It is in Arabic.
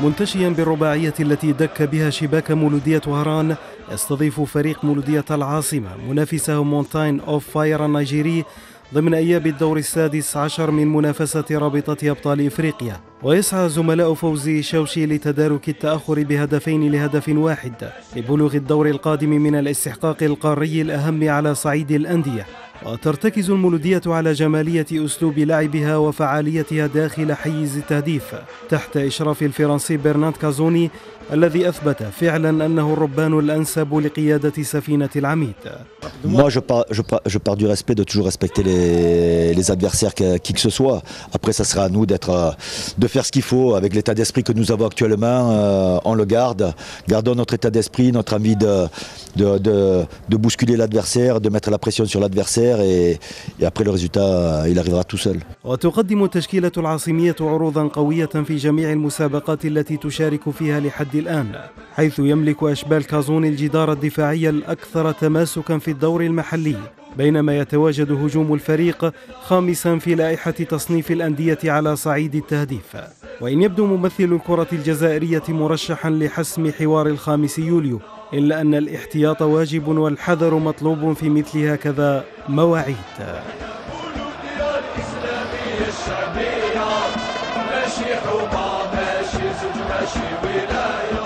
منتشيا بالرباعية التي دك بها شباك مولودية وهران يستضيف فريق مولودية العاصمة منافسه مونتاين أوف فاير النيجيري ضمن إياب الدور السادس عشر من منافسة رابطة أبطال إفريقيا. ويسعى زملاء فوزي شوشي لتدارك التأخر بهدفين لهدف واحد لبلوغ الدور القادم من الاستحقاق القاري الأهم على صعيد الأندية. وترتكز المولودية على جمالية أسلوب لعبها وفعاليتها داخل حيز التهديف تحت إشراف الفرنسي برنارد كازوني الذي أثبت فعلا أنه الربان الأنسب لقيادة سفينة العميد Moi, je pars, je, pars, je pars du respect de toujours respecter les, les adversaires, que, qui que ce soit. Après, ça sera à nous d'être, de faire ce qu'il faut avec l'état d'esprit que nous avons actuellement. Euh, on le garde. Gardons notre état d'esprit, notre envie de, de, de, de bousculer l'adversaire, de mettre la pression sur l'adversaire Et, et après le résultat, il arrivera tout seul. وتقدم التشكيلة العاصمية عروضا قوية في جميع المسابقات التي تشارك فيها لحد الآن حيث يملك أشبال كازون الجدار الدفاعي الأكثر تماسكا في الدور المحلي بينما يتواجد هجوم الفريق خامسا في لائحة تصنيف الأندية على صعيد التهديف وإن يبدو ممثل الكرة الجزائرية مرشحا لحسم حوار الخامس يوليو إلا أن الاحتياط واجب والحذر مطلوب في مثل هكذا مواعيد. الشعبية ماشي ماشي زوج ماشي ولاية.